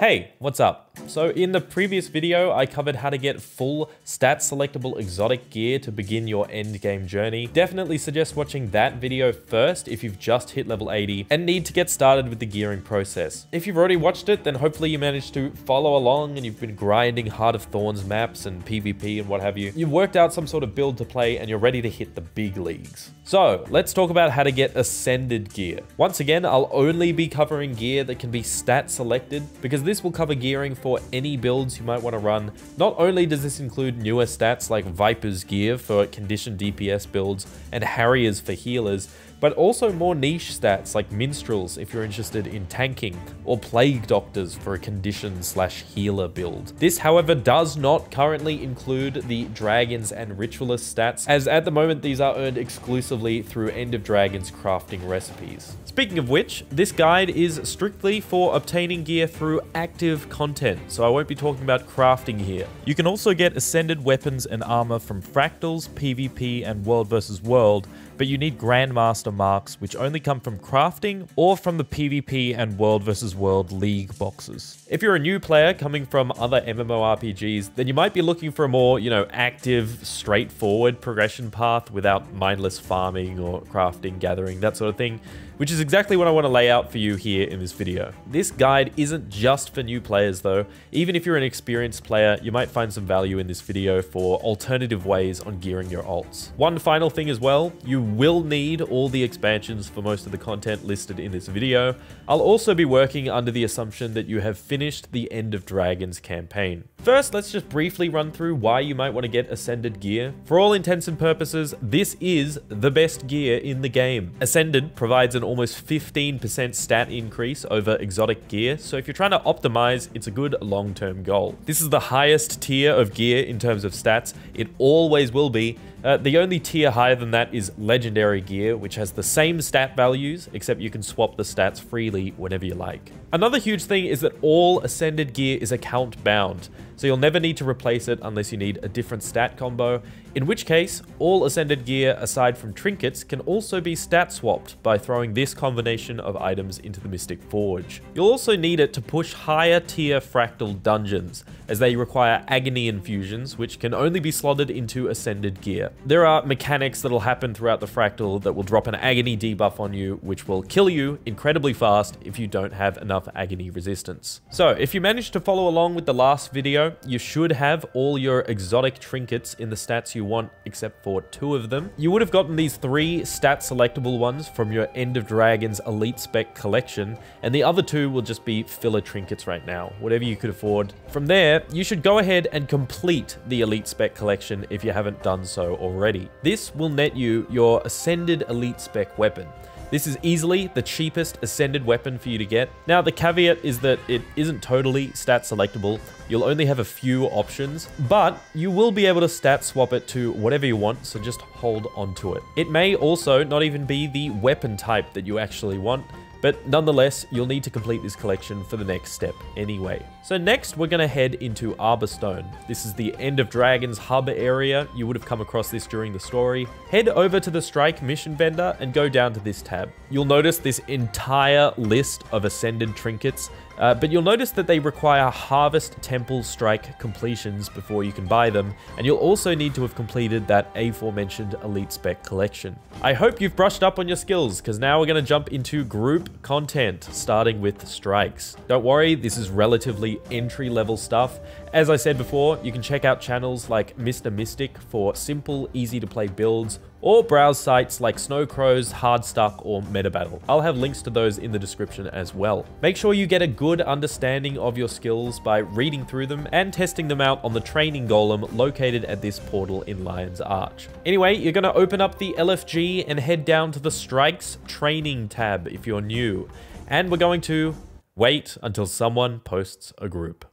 Hey, what's up? So in the previous video, I covered how to get full stat selectable exotic gear to begin your end game journey. Definitely suggest watching that video first if you've just hit level 80 and need to get started with the gearing process. If you've already watched it, then hopefully you managed to follow along and you've been grinding Heart of Thorns maps and PvP and what have you. You've worked out some sort of build to play and you're ready to hit the big leagues. So let's talk about how to get ascended gear. Once again, I'll only be covering gear that can be stat selected because this will cover gearing for any builds you might want to run. Not only does this include newer stats like Viper's gear for conditioned DPS builds and Harriers for healers, but also more niche stats like minstrels if you're interested in tanking, or plague doctors for a condition slash healer build. This, however, does not currently include the dragons and ritualist stats, as at the moment these are earned exclusively through End of Dragons crafting recipes. Speaking of which, this guide is strictly for obtaining gear through active content, so I won't be talking about crafting here. You can also get ascended weapons and armor from fractals, PvP, and world versus world, but you need Grandmaster marks, which only come from crafting or from the PvP and World vs. World League boxes. If you're a new player coming from other MMORPGs, then you might be looking for a more, you know, active, straightforward progression path without mindless farming or crafting, gathering, that sort of thing which is exactly what I want to lay out for you here in this video. This guide isn't just for new players though. Even if you're an experienced player, you might find some value in this video for alternative ways on gearing your alts. One final thing as well, you will need all the expansions for most of the content listed in this video. I'll also be working under the assumption that you have finished the End of Dragons campaign. First, let's just briefly run through why you might want to get Ascended gear. For all intents and purposes, this is the best gear in the game. Ascended provides an almost 15% stat increase over exotic gear, so if you're trying to optimize, it's a good long-term goal. This is the highest tier of gear in terms of stats. It always will be, uh, the only tier higher than that is Legendary Gear, which has the same stat values, except you can swap the stats freely whenever you like. Another huge thing is that all Ascended Gear is account bound, so you'll never need to replace it unless you need a different stat combo, in which case, all Ascended Gear aside from trinkets can also be stat swapped by throwing this combination of items into the Mystic Forge. You'll also need it to push higher tier fractal dungeons, as they require Agony infusions, which can only be slotted into Ascended Gear. There are mechanics that'll happen throughout the fractal that will drop an agony debuff on you, which will kill you incredibly fast if you don't have enough agony resistance. So if you managed to follow along with the last video, you should have all your exotic trinkets in the stats you want, except for two of them. You would have gotten these three stat selectable ones from your End of Dragons Elite Spec collection, and the other two will just be filler trinkets right now, whatever you could afford. From there, you should go ahead and complete the Elite Spec collection if you haven't done so already. This will net you your Ascended Elite Spec weapon. This is easily the cheapest Ascended weapon for you to get. Now, the caveat is that it isn't totally stat selectable. You'll only have a few options, but you will be able to stat swap it to whatever you want, so just hold on to it. It may also not even be the weapon type that you actually want. But nonetheless, you'll need to complete this collection for the next step anyway. So next, we're going to head into Arborstone. This is the End of Dragons hub area. You would have come across this during the story. Head over to the Strike mission vendor and go down to this tab. You'll notice this entire list of Ascended trinkets uh, but you'll notice that they require Harvest Temple Strike completions before you can buy them, and you'll also need to have completed that aforementioned Elite Spec collection. I hope you've brushed up on your skills, because now we're going to jump into group content, starting with strikes. Don't worry, this is relatively entry-level stuff. As I said before, you can check out channels like Mr. Mystic for simple, easy-to-play builds, or browse sites like Snowcrows, Hardstuck, or MetaBattle. I'll have links to those in the description as well. Make sure you get a good understanding of your skills by reading through them and testing them out on the training golem located at this portal in Lion's Arch. Anyway, you're going to open up the LFG and head down to the Strikes Training tab if you're new. And we're going to wait until someone posts a group.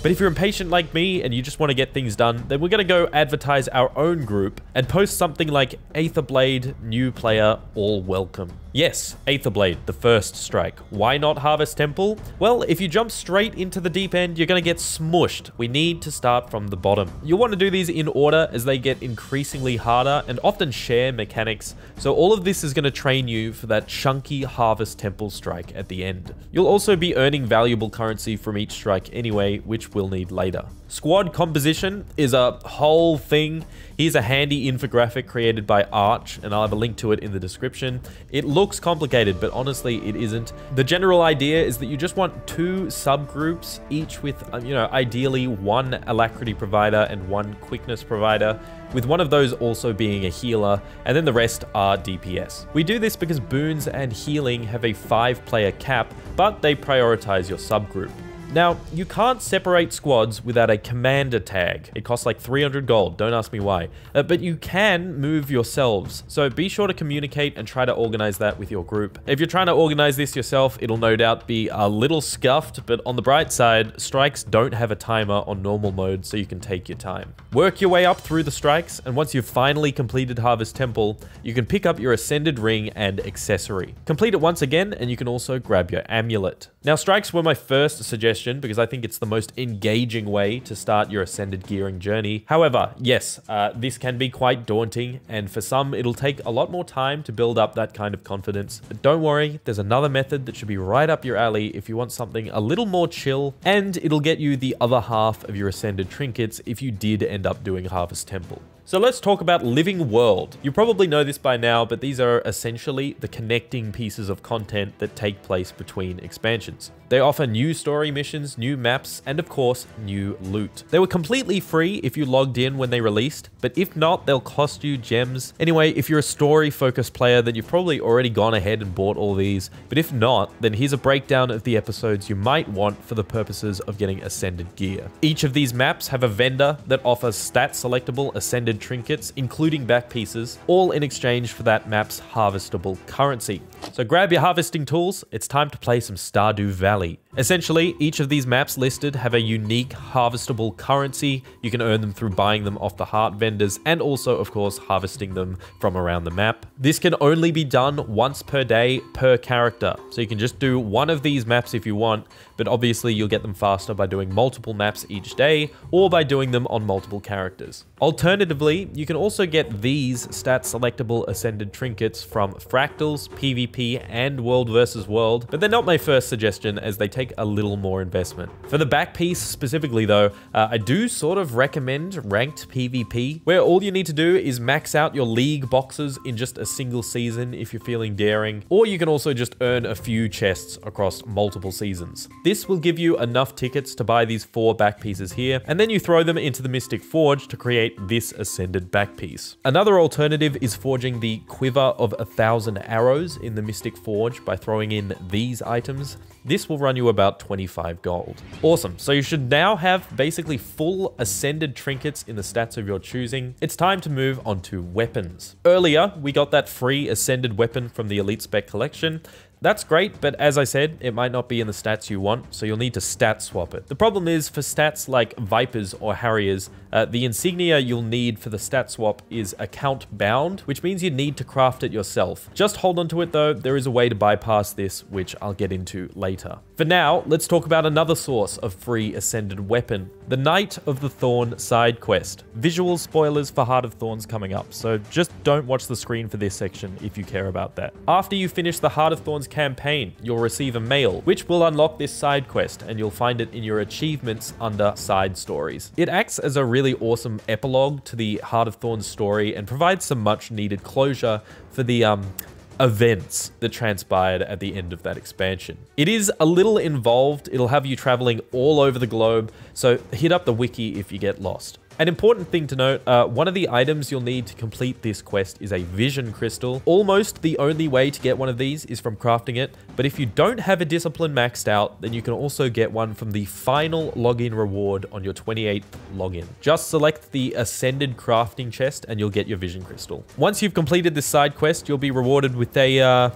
But if you're impatient like me and you just want to get things done, then we're going to go advertise our own group and post something like Aetherblade, new player, all welcome. Yes, Aetherblade, the first strike. Why not Harvest Temple? Well, if you jump straight into the deep end, you're going to get smushed. We need to start from the bottom. You'll want to do these in order as they get increasingly harder and often share mechanics. So all of this is going to train you for that chunky Harvest Temple strike at the end. You'll also be earning valuable currency from each strike anyway, which we'll need later. Squad composition is a whole thing. Here's a handy infographic created by Arch, and I'll have a link to it in the description. It looks complicated, but honestly, it isn't. The general idea is that you just want two subgroups, each with, uh, you know, ideally one alacrity provider and one quickness provider, with one of those also being a healer, and then the rest are DPS. We do this because boons and healing have a five player cap, but they prioritize your subgroup. Now, you can't separate squads without a commander tag. It costs like 300 gold, don't ask me why. Uh, but you can move yourselves, so be sure to communicate and try to organize that with your group. If you're trying to organize this yourself, it'll no doubt be a little scuffed, but on the bright side, strikes don't have a timer on normal mode, so you can take your time. Work your way up through the strikes, and once you've finally completed Harvest Temple, you can pick up your Ascended Ring and accessory. Complete it once again, and you can also grab your amulet. Now, strikes were my first suggestion because I think it's the most engaging way to start your ascended gearing journey. However, yes, uh, this can be quite daunting, and for some, it'll take a lot more time to build up that kind of confidence. But don't worry, there's another method that should be right up your alley if you want something a little more chill, and it'll get you the other half of your ascended trinkets if you did end up doing Harvest Temple. So let's talk about Living World. You probably know this by now, but these are essentially the connecting pieces of content that take place between expansions. They offer new story missions, new maps, and of course, new loot. They were completely free if you logged in when they released, but if not, they'll cost you gems. Anyway, if you're a story-focused player, then you've probably already gone ahead and bought all these, but if not, then here's a breakdown of the episodes you might want for the purposes of getting Ascended gear. Each of these maps have a vendor that offers stat-selectable Ascended trinkets, including back pieces, all in exchange for that map's harvestable currency. So grab your harvesting tools, it's time to play some Stardew Valley. Essentially, each of these maps listed have a unique harvestable currency. You can earn them through buying them off the heart vendors and also, of course, harvesting them from around the map. This can only be done once per day per character. So you can just do one of these maps if you want, but obviously you'll get them faster by doing multiple maps each day or by doing them on multiple characters. Alternatively, you can also get these stat selectable ascended trinkets from Fractals, PvP, and World vs. World, but they're not my first suggestion as they take a little more investment. For the back piece specifically though, uh, I do sort of recommend ranked PvP, where all you need to do is max out your league boxes in just a single season if you're feeling daring, or you can also just earn a few chests across multiple seasons. This will give you enough tickets to buy these four back pieces here, and then you throw them into the Mystic Forge to create this ascended back piece. Another alternative is forging the Quiver of a Thousand Arrows in the Mystic Forge by throwing in these items. This will run you about 25 gold. Awesome, so you should now have basically full ascended trinkets in the stats of your choosing. It's time to move on to weapons. Earlier, we got that free ascended weapon from the Elite Spec collection. That's great, but as I said, it might not be in the stats you want, so you'll need to stat swap it. The problem is, for stats like Vipers or Harriers, uh, the insignia you'll need for the stat swap is account bound, which means you need to craft it yourself. Just hold on to it though, there is a way to bypass this, which I'll get into later. For now, let's talk about another source of free Ascended weapon, the Knight of the Thorn side quest. Visual spoilers for Heart of Thorns coming up, so just don't watch the screen for this section if you care about that. After you finish the Heart of Thorns campaign, you'll receive a mail, which will unlock this side quest, and you'll find it in your achievements under side stories. It acts as a really awesome epilogue to the Heart of Thorns story and provides some much needed closure for the um, events that transpired at the end of that expansion. It is a little involved. It'll have you traveling all over the globe, so hit up the wiki if you get lost. An important thing to note, uh, one of the items you'll need to complete this quest is a vision crystal. Almost the only way to get one of these is from crafting it, but if you don't have a discipline maxed out, then you can also get one from the final login reward on your 28th login. Just select the ascended crafting chest and you'll get your vision crystal. Once you've completed this side quest, you'll be rewarded with a uh,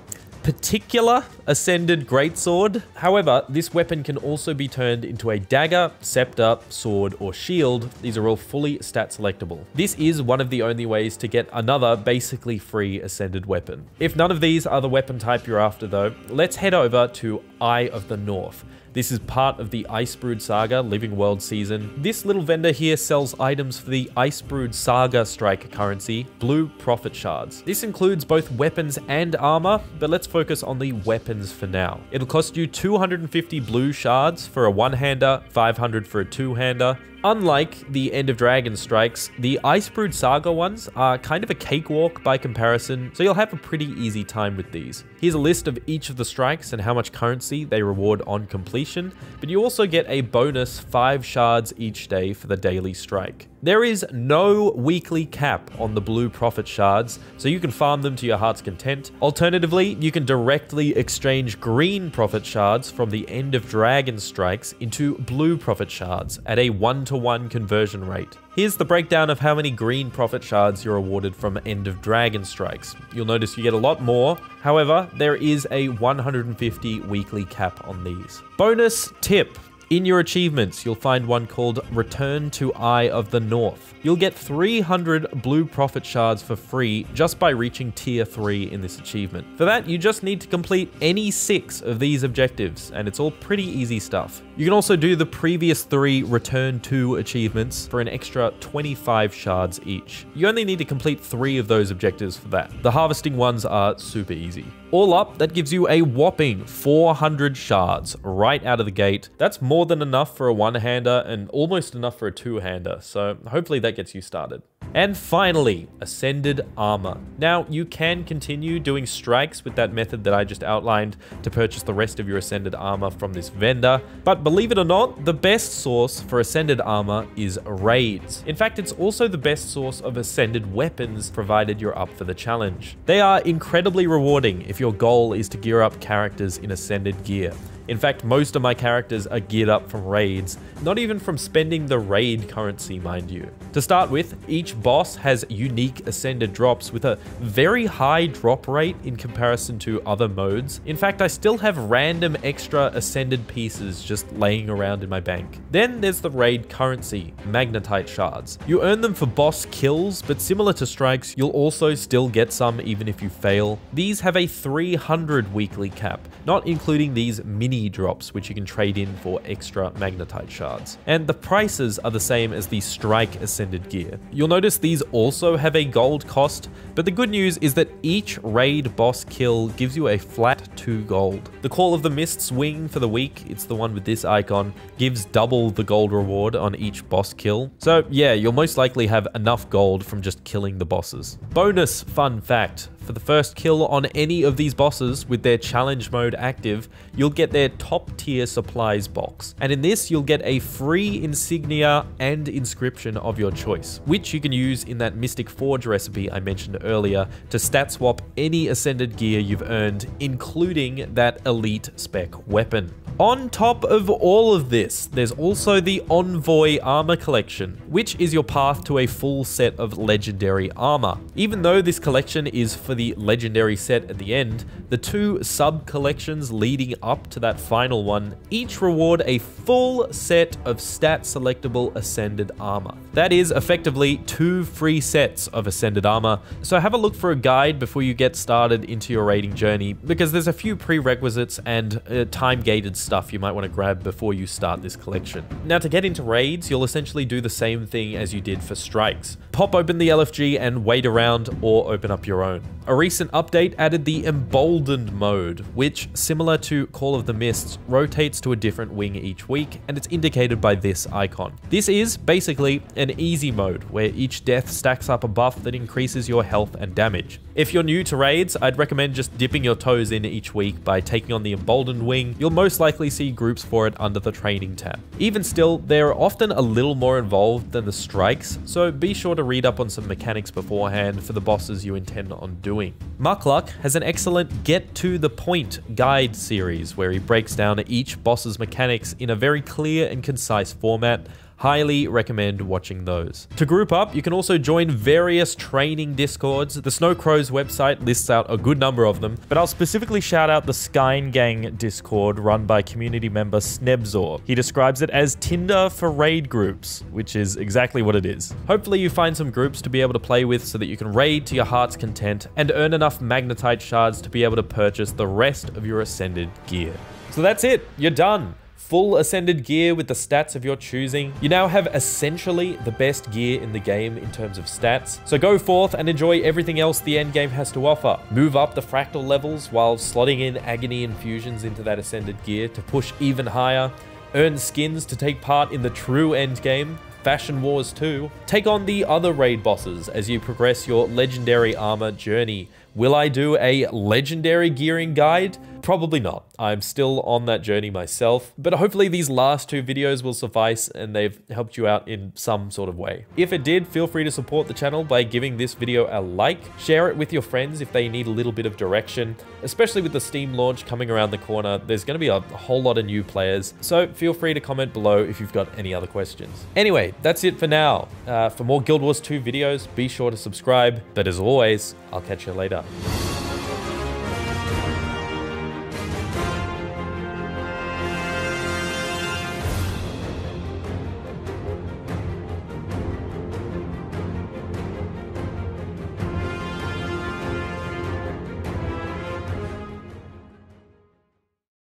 particular Ascended Greatsword. However, this weapon can also be turned into a dagger, scepter, sword, or shield. These are all fully stat selectable. This is one of the only ways to get another basically free Ascended weapon. If none of these are the weapon type you're after though, let's head over to Eye of the North. This is part of the Icebrood Saga Living World season. This little vendor here sells items for the Icebrood Saga strike currency, Blue Prophet Shards. This includes both weapons and armor, but let's focus on the weapons for now. It'll cost you 250 blue shards for a one-hander, 500 for a two-hander, Unlike the End of Dragon strikes, the Icebrood Saga ones are kind of a cakewalk by comparison, so you'll have a pretty easy time with these. Here's a list of each of the strikes and how much currency they reward on completion, but you also get a bonus 5 shards each day for the daily strike. There is no weekly cap on the blue prophet shards, so you can farm them to your heart's content. Alternatively, you can directly exchange green prophet shards from the end of dragon strikes into blue prophet shards at a 1 to 1 conversion rate. Here's the breakdown of how many green prophet shards you're awarded from end of dragon strikes. You'll notice you get a lot more, however, there is a 150 weekly cap on these. Bonus tip, in your achievements, you'll find one called Return to Eye of the North. You'll get 300 Blue Prophet Shards for free just by reaching Tier 3 in this achievement. For that, you just need to complete any six of these objectives, and it's all pretty easy stuff. You can also do the previous three Return to achievements for an extra 25 shards each. You only need to complete three of those objectives for that. The harvesting ones are super easy. All up, that gives you a whopping 400 shards right out of the gate. That's more than enough for a one-hander and almost enough for a two-hander, so hopefully that gets you started. And finally, Ascended Armor. Now, you can continue doing strikes with that method that I just outlined to purchase the rest of your Ascended Armor from this vendor, but believe it or not, the best source for Ascended Armor is raids. In fact, it's also the best source of Ascended weapons, provided you're up for the challenge. They are incredibly rewarding if your goal is to gear up characters in Ascended gear. In fact, most of my characters are geared up from raids, not even from spending the raid currency, mind you. To start with, each boss has unique ascended drops with a very high drop rate in comparison to other modes. In fact, I still have random extra ascended pieces just laying around in my bank. Then there's the raid currency, magnetite shards. You earn them for boss kills, but similar to strikes, you'll also still get some even if you fail. These have a 300 weekly cap, not including these mini mini drops, which you can trade in for extra magnetite shards. And the prices are the same as the Strike Ascended gear. You'll notice these also have a gold cost, but the good news is that each raid boss kill gives you a flat 2 gold. The Call of the Mist's wing for the week, it's the one with this icon, gives double the gold reward on each boss kill. So yeah, you'll most likely have enough gold from just killing the bosses. Bonus fun fact, for the first kill on any of these bosses with their challenge mode active, you'll get their top tier supplies box. And in this, you'll get a free insignia and inscription of your choice, which you can use in that Mystic Forge recipe I mentioned earlier to stat swap any ascended gear you've earned, including that elite spec weapon. On top of all of this, there's also the Envoy Armor Collection, which is your path to a full set of legendary armor. Even though this collection is for the legendary set at the end, the two sub-collections leading up to that final one each reward a full set of stat selectable Ascended armor. That is effectively two free sets of Ascended armor, so have a look for a guide before you get started into your raiding journey, because there's a few prerequisites and uh, time-gated stuff you might want to grab before you start this collection. Now to get into raids, you'll essentially do the same thing as you did for strikes. Pop open the LFG and wait around or open up your own. A recent update added the Emboldened mode, which, similar to Call of the Mists, rotates to a different wing each week, and it's indicated by this icon. This is basically an easy mode, where each death stacks up a buff that increases your health and damage. If you're new to raids, I'd recommend just dipping your toes in each week by taking on the Emboldened wing. You'll most likely see groups for it under the Training tab. Even still, they're often a little more involved than the strikes, so be sure to read up on some mechanics beforehand for the bosses you intend on doing. Mukluk has an excellent Get to the Point guide series where he breaks down each boss's mechanics in a very clear and concise format Highly recommend watching those. To group up, you can also join various training discords. The Snow Crows website lists out a good number of them, but I'll specifically shout out the Skyne Gang discord run by community member Snebzor. He describes it as Tinder for raid groups, which is exactly what it is. Hopefully you find some groups to be able to play with so that you can raid to your heart's content and earn enough magnetite shards to be able to purchase the rest of your ascended gear. So that's it, you're done full ascended gear with the stats of your choosing. You now have essentially the best gear in the game in terms of stats. So go forth and enjoy everything else the end game has to offer. Move up the fractal levels while slotting in agony infusions into that ascended gear to push even higher. Earn skins to take part in the true end game. Fashion Wars 2. Take on the other raid bosses as you progress your legendary armor journey. Will I do a legendary gearing guide? Probably not. I'm still on that journey myself, but hopefully these last two videos will suffice and they've helped you out in some sort of way. If it did, feel free to support the channel by giving this video a like, share it with your friends if they need a little bit of direction, especially with the Steam launch coming around the corner, there's going to be a whole lot of new players, so feel free to comment below if you've got any other questions. Anyway, that's it for now. Uh, for more Guild Wars 2 videos, be sure to subscribe, but as always, I'll catch you later.